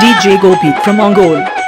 DJ Gopi from Ongole.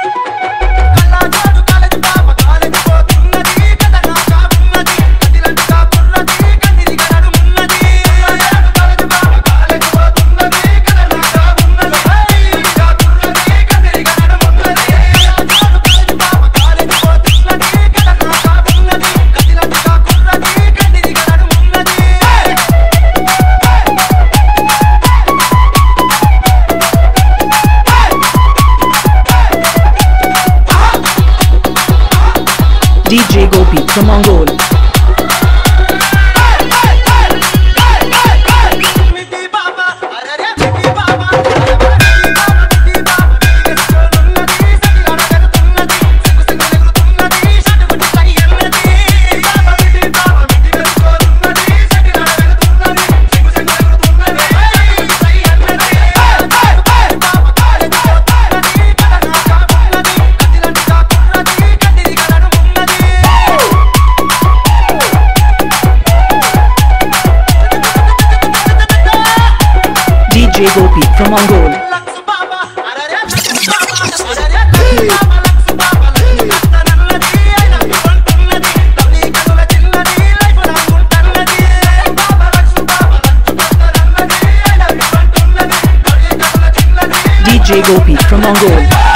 DJ Gopi from Ongole. DJ Gopi from Ongole. DJ Gopi from Ongole.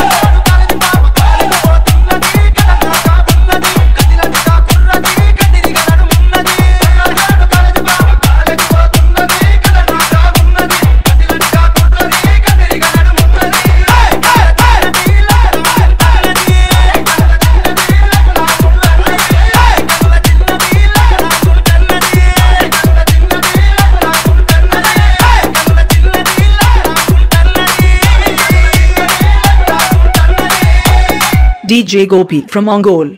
DJ Gopi from Ongole.